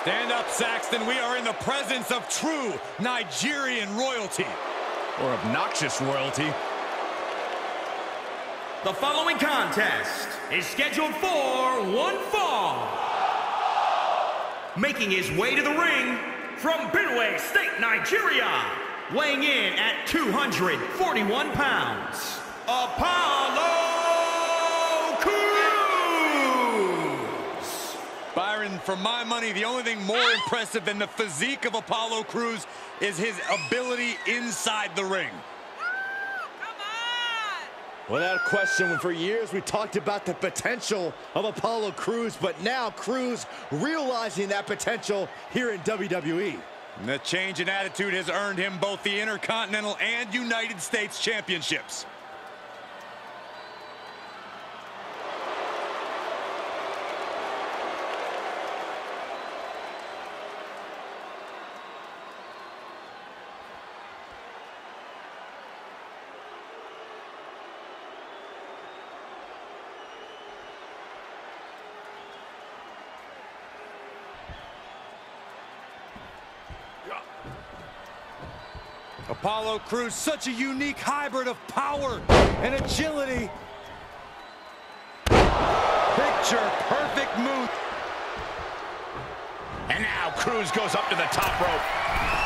Stand up, Saxton. We are in the presence of true Nigerian royalty. Or obnoxious royalty. The following contest is scheduled for one fall. Making his way to the ring from Benue State, Nigeria, weighing in at 241 pounds, Apollo for my money, the only thing more impressive than the physique of Apollo Crews is his ability inside the ring. Without a question, for years we talked about the potential of Apollo Crews, but now Crews realizing that potential here in WWE. The change in attitude has earned him both the Intercontinental and United States Championships. Apollo Crews, such a unique hybrid of power and agility. Picture perfect move. And now Crews goes up to the top rope.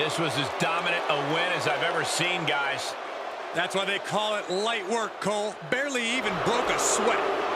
This was as dominant a win as I've ever seen, guys. That's why they call it light work, Cole. Barely even broke a sweat.